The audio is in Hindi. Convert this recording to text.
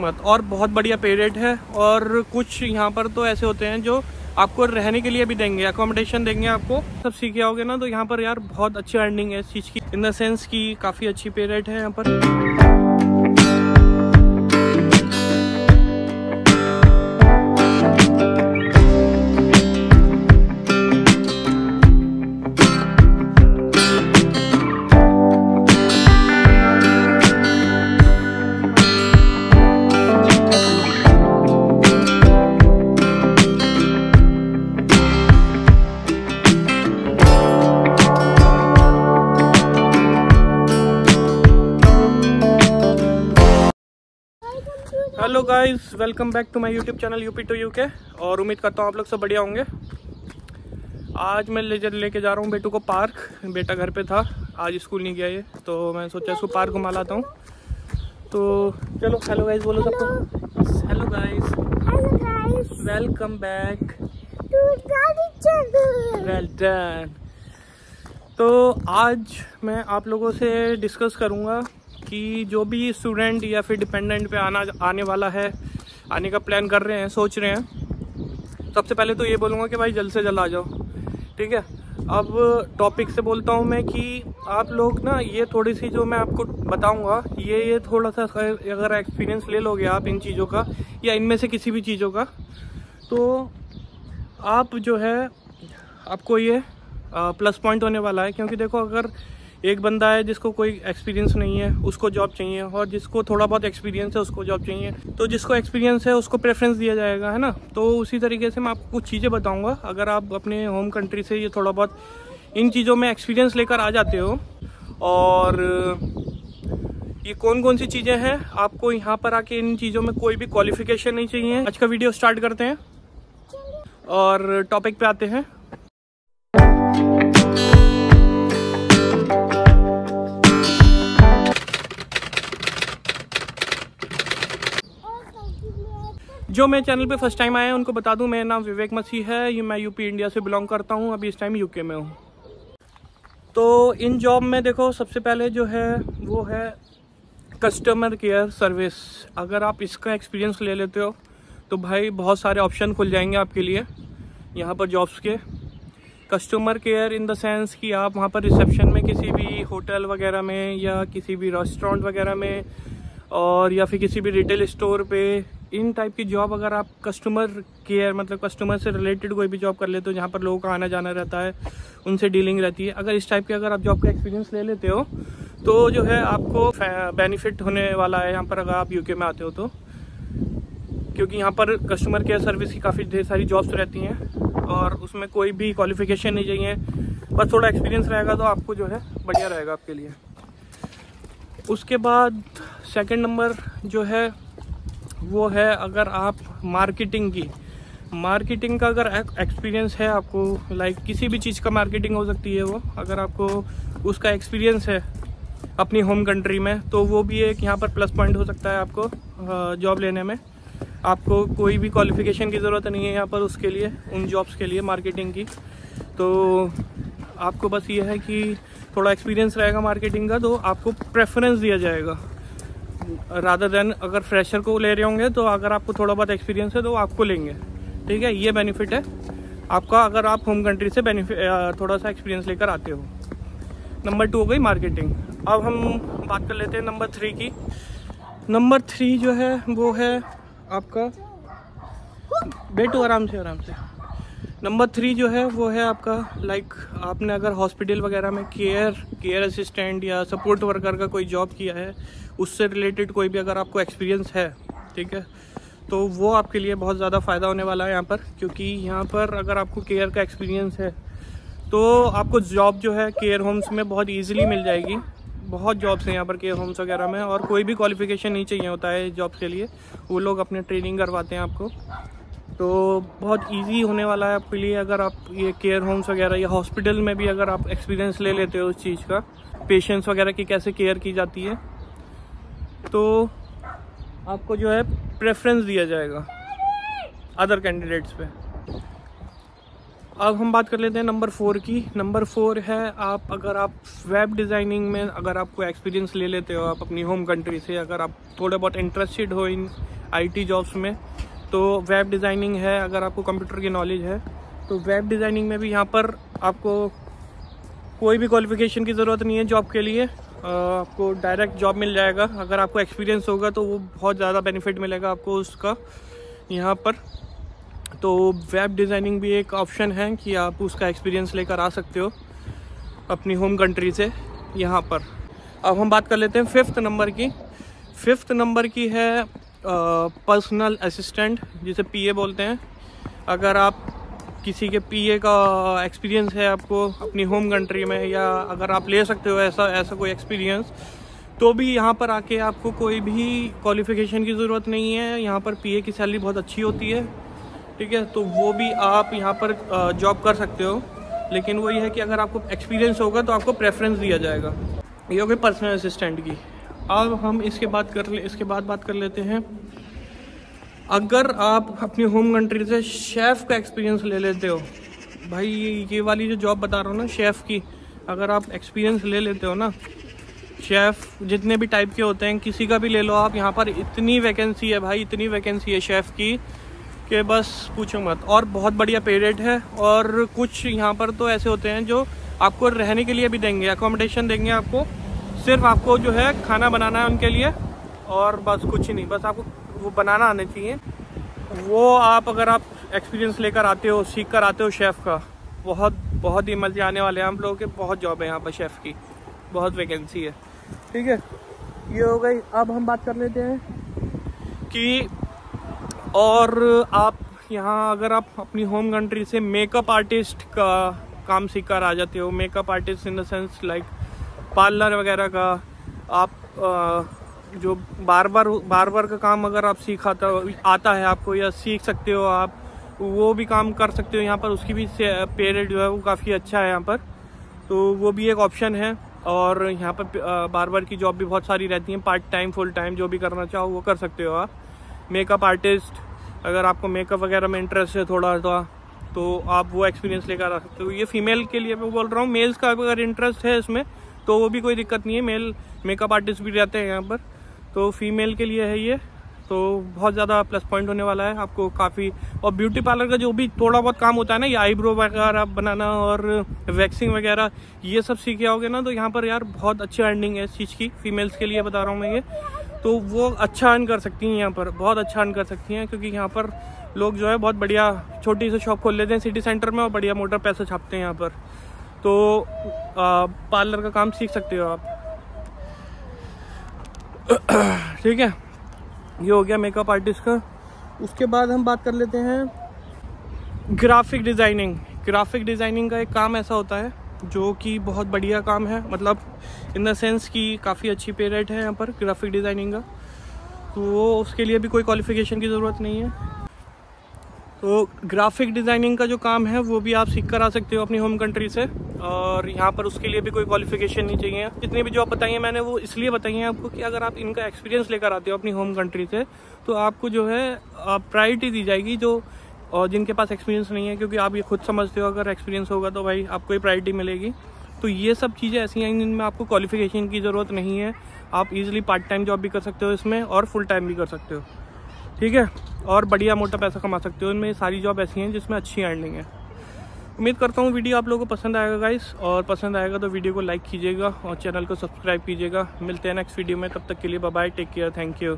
मत। और बहुत बढ़िया पे रेट है और कुछ यहाँ पर तो ऐसे होते हैं जो आपको रहने के लिए भी देंगे अकोमोडेशन देंगे आपको। सब सीखे आओगे ना तो यहाँ पर यार बहुत अच्छी अर्निंग है इस चीज़ की। इन द सेंस की काफ़ी अच्छी पे रेट है यहाँ पर। Hello guys welcome back to my YouTube channel UP to U K और उम्मीद करता हूँ आप लोग सब बढ़िया होंगे। आज मैं ले लेके जा रहा हूँ बेटू को पार्क। बेटा घर पे था। आज स्कूल नहीं गया ये तो मैं सोचा इसको पार्क घुमा लाता हूँ। तो चलो हेलो गाइस बोलो सबको। Hello guys welcome back. Well done तो आज मैं आप लोगों से डिस्कस करूँगा कि जो भी स्टूडेंट या फिर डिपेंडेंट पे आना, आने वाला है, आने का प्लान कर रहे हैं, सोच रहे हैं, सबसे पहले तो ये बोलूँगा कि भाई जल्द से जल्द आ जाओ, ठीक है? अब टॉपिक से बोलता हूँ मैं कि आप लोग ना, ये थोड़ी सी जो मैं आपको बताऊँगा, ये ये थोड़ा सा अगर एक्सपीरियंस ले लोगे आप इन चीज़ों का, या इनमें से किसी भी चीज़ों का तो आप जो है, आपको ये प्लस पॉइंट होने वाला है, क्योंकि देखो अगर एक बंदा है जिसको कोई एक्सपीरियंस नहीं है, उसको जॉब चाहिए और जिसको थोड़ा बहुत एक्सपीरियंस है, उसको जॉब चाहिए। तो जिसको एक्सपीरियंस है, उसको प्रेफरेंस दिया जाएगा, है ना? तो उसी तरीके से मैं आपको कुछ चीज़ें बताऊँगा। अगर आप अपने होम कंट्री से ये थोड़ा बहुत इन चीज़ों में एक्सपीरियंस लेकर आ जाते हो और ये कौन कौन सी चीज़ें हैं, आपको यहाँ पर आके इन चीज़ों में कोई भी क्वालिफिकेशन नहीं चाहिए। आज का वीडियो स्टार्ट करते हैं और टॉपिक पे आते हैं। जो मेरे चैनल पे फ़र्स्ट टाइम आए हैं उनको बता दूँ, मेरा नाम विवेक मसीह है। ये मैं यूपी इंडिया से बिलोंग करता हूँ, अभी इस टाइम यूके में हूँ। तो इन जॉब में देखो, सबसे पहले जो है, वो है कस्टमर केयर सर्विस अगर आप इसका एक्सपीरियंस ले लेते हो तो भाई बहुत सारे ऑप्शन खुल जाएँगे आपके लिए, यहाँ पर जॉब्स के। Customer care in the sense कि आप वहाँ पर रिसेप्शन में किसी भी होटल वगैरह में या किसी भी रेस्टोरेंट वगैरह में, और या फिर किसी भी रिटेल स्टोर पे इन टाइप की जॉब अगर आप कस्टमर केयर मतलब कस्टमर से रिलेटेड कोई भी जॉब कर लेते हो, जहाँ पर लोगों का आना जाना रहता है, उनसे डीलिंग रहती है, अगर इस टाइप की अगर आप जॉब का एक्सपीरियंस ले लेते हो तो जो है आपको बेनिफिट होने वाला है यहाँ पर अगर आप यूके में आते हो तो। क्योंकि यहाँ पर कस्टमर केयर सर्विस की काफ़ी ढेर सारी जॉब्स रहती हैं, और उसमें कोई भी क्वालिफिकेशन नहीं चाहिए, बस थोड़ा एक्सपीरियंस रहेगा तो आपको जो है बढ़िया रहेगा आपके लिए। उसके बाद सेकंड नंबर जो है वो है अगर आप मार्केटिंग की। मार्केटिंग का अगर एक्सपीरियंस है आपको लाइक किसी भी चीज़ का मार्केटिंग हो सकती है वो। अगर आपको उसका एक्सपीरियंस है अपनी होम कंट्री में तो वो भी एक यहाँ पर प्लस पॉइंट हो सकता है आपको जॉब लेने में। आपको कोई भी क्वालिफिकेशन की ज़रूरत नहीं है यहाँ पर उसके लिए, उन जॉब्स के लिए मार्केटिंग की। तो आपको बस ये है कि थोड़ा एक्सपीरियंस रहेगा मार्केटिंग का तो आपको प्रेफरेंस दिया जाएगा। रादर देन अगर फ्रेशर को ले रहे होंगे तो अगर आपको थोड़ा बहुत एक्सपीरियंस है तो आपको लेंगे। ठीक है? ये बेनिफिट है। आपका अगर आप होम कंट्री से बेनिफिट थोड़ा सा एक्सपीरियंस लेकर आते हो। नंबर टू हो गई मार्केटिंग अब हम बात कर लेते हैं नंबर थ्री की। नंबर थ्री जो है, वो है आपका। बेटू आराम से आराम से। नंबर थ्री जो है, वो है आपका लाइक आपने अगर हॉस्पिटल वगैरह में केयर केयर असिस्टेंट या सपोर्ट वर्कर का कोई जॉब किया है, उससे रिलेटेड कोई भी अगर आपको एक्सपीरियंस है, ठीक है तो वो आपके लिए बहुत ज़्यादा फ़ायदा होने वाला है यहाँ पर, क्योंकि यहाँ पर अगर आपको केयर का एक्सपीरियंस है तो आपको जॉब जो है केयर होम्स में बहुत ईजिली मिल जाएगी। बहुत जॉब्स हैं यहाँ पर केयर होम्स वगैरह में, और कोई भी क्वालिफिकेशन नहीं चाहिए होता है जॉब के लिए। वो लोग अपने ट्रेनिंग करवाते हैं आपको। तो बहुत इजी होने वाला है आपके लिए अगर आप ये केयर होम्स वगैरह या हॉस्पिटल में भी अगर आप एक्सपीरियंस ले लेते हो उस चीज़ का पेशेंट्स वगैरह की कैसे केयर की जाती है तो आपको जो है प्रेफरेंस दिया जाएगा अदर कैंडिडेट्स पे। अब हम बात कर लेते हैं नंबर फोर की। नंबर फोर है आप अगर आप वेब डिज़ाइनिंग में अगर आपको एक्सपीरियंस ले लेते हो आप अपनी होम कंट्री से, अगर आप थोड़े बहुत इंटरेस्टेड हो इन आईटी जॉब्स में तो वेब डिज़ाइनिंग है, अगर आपको कंप्यूटर की नॉलेज है तो वेब डिज़ाइनिंग में भी यहाँ पर आपको कोई भी क्वालिफिकेशन की ज़रूरत नहीं है जॉब के लिए। आपको डायरेक्ट जॉब मिल जाएगा। अगर आपको एक्सपीरियंस होगा तो वो बहुत ज़्यादा बेनिफिट मिलेगा आपको उसका यहाँ पर। तो वेब डिज़ाइनिंग भी एक ऑप्शन है कि आप उसका एक्सपीरियंस लेकर आ सकते हो अपनी होम कंट्री से यहाँ पर। अब हम बात कर लेते हैं फिफ्थ नंबर की। फिफ्थ नंबर की है पर्सनल असिस्टेंट जिसे पीए बोलते हैं। अगर आप किसी के पीए का एक्सपीरियंस है आपको अपनी होम कंट्री में, या अगर आप ले सकते हो ऐसा ऐसा कोई एक्सपीरियंस तो भी यहाँ पर आके आपको कोई भी क्वालिफिकेशन की ज़रूरत नहीं है। यहाँ पर पीए की सैलरी बहुत अच्छी होती है, ठीक है? तो वो भी आप यहाँ पर जॉब कर सकते हो। लेकिन वही है कि अगर आपको एक्सपीरियंस होगा तो आपको प्रेफरेंस दिया जाएगा, ये हो गई पर्सनल असिस्टेंट की। अब हम इसके बाद कर ले, इसके बाद बात कर लेते हैं। अगर आप अपनी होम कंट्री से शेफ़ का एक्सपीरियंस ले लेते हो, भाई, ये वाली जो जॉब बता रहा हूँ ना शेफ़ की, अगर आप एक्सपीरियंस ले लेते हो ना शेफ़ जितने भी टाइप के होते हैं, किसी का भी ले लो आप, यहाँ पर इतनी वैकेंसी है भाई, इतनी वैकेंसी है शेफ़ की, कि बस पूछो मत। और बहुत बढ़िया पे रेट है, और कुछ यहाँ पर तो ऐसे होते हैं जो आपको रहने के लिए भी देंगे अकोमोडेशन देंगे आपको सिर्फ़ आपको जो है खाना बनाना है उनके लिए और बस कुछ ही नहीं, बस आपको वो बनाना आने चाहिए। वो आप अगर आप एक्सपीरियंस लेकर आते हो, सीख कर आते हो शेफ़ का, बहुत बहुत ही मज़े आने वाले हैं हम लोगों के, बहुत जॉब है यहाँ पर शेफ़ की, बहुत वैकेंसी है। ठीक है? ये हो गई, अब हम बात कर लेते हैं कि और आप यहाँ अगर आप अपनी होम कंट्री से मेकअप आर्टिस्ट का काम सीख कर आ जाते हो makeup artist in the sense like parlour वगैरह का आप आ, जो बार बार बार बार का काम अगर आप सीखाता आता है आपको या सीख सकते हो आप वो भी काम कर सकते हो। यहाँ पर उसकी भी पे रेट जो है वो काफ़ी अच्छा है यहाँ पर। तो वो भी एक ऑप्शन है और यहाँ पर बार बार की जॉब भी बहुत सारी रहती हैं पार्ट टाइम फुल टाइम जो भी करना चाहो वो कर सकते हो आप। मेकअप आर्टिस्ट अगर आपको मेकअप वगैरह में इंटरेस्ट है थोड़ा सा तो आप वो एक्सपीरियंस लेकर आ सकते हो। ये फीमेल के लिए मैं बोल रहा हूँ मेल्स का अगर इंटरेस्ट है इसमें तो वो भी कोई दिक्कत नहीं है। मेल मेकअप आर्टिस्ट भी रहते हैं यहाँ पर। तो फीमेल के लिए है ये। तो बहुत ज़्यादा प्लस पॉइंट होने वाला है। आपको काफ़ी और ब्यूटी पार्लर का जो भी थोड़ा बहुत काम होता है ना, ये आईब्रो वगैरह बनाना और वैक्सिंग वगैरह, ये सब सीखे आओगे ना तो यहाँ पर यार बहुत अच्छी अर्निंग है इस चीज़ की। फीमेल्स के लिए बता रहा हूँ मैं ये। तो वो अच्छा अर्न कर सकती हैं यहाँ पर। बहुत अच्छा अर्न कर सकती हैं, क्योंकि यहाँ पर लोग जो है बहुत बढ़िया छोटी सी शॉप खोल लेते हैं सिटी सेंटर में और बढ़िया मोटर पैसे छापते हैं यहाँ पर। तो पार्लर का काम सीख सकते हो आप। ठीक है? ये हो गया मेकअप आर्टिस्ट का। उसके बाद हम बात कर लेते हैं ग्राफिक डिज़ाइनिंग ग्राफिक डिज़ाइनिंग का एक काम ऐसा होता है, जो कि बहुत बढ़िया काम है। मतलब इन द सेंस कि काफ़ी अच्छी पे रेट है यहाँ पर ग्राफिक डिज़ाइनिंग का। तो उसके लिए भी कोई क्वालिफिकेशन की ज़रूरत नहीं है। तो ग्राफिक डिज़ाइनिंग का जो काम है, वो भी आप सीख कर आ सकते हो अपनी होम कंट्री से। और यहाँ पर उसके लिए भी कोई क्वालिफिकेशन नहीं चाहिए। जितनी भी जॉब बताई है मैंने वो इसलिए बताई है आपको कि अगर आप इनका एक्सपीरियंस लेकर आते हो अपनी होम कंट्री से तो आपको जो है प्रायोरिटी दी जाएगी जो और जिनके पास एक्सपीरियंस नहीं है। क्योंकि आप ये खुद समझते हो, अगर एक्सपीरियंस होगा तो भाई आपको ही प्रायोरिटी मिलेगी। तो ये सब चीज़ें ऐसी हैं, जिनमें आपको क्वालिफिकेशन की ज़रूरत नहीं है। आप इजीली पार्ट टाइम जॉब भी कर सकते हो इसमें और फुल टाइम भी कर सकते हो। ठीक है? और बढ़िया मोटा पैसा कमा सकते हो। इनमें सारी जॉब ऐसी हैं जिसमें अच्छी अर्निंग है। उम्मीद करता हूँ वीडियो आप लोगों को पसंद आएगा गाइस और पसंद आएगा तो वीडियो को लाइक कीजिएगा और चैनल को सब्सक्राइब कीजिएगा। मिलते हैं नेक्स्ट वीडियो में, तब तक के लिए bye take care thank you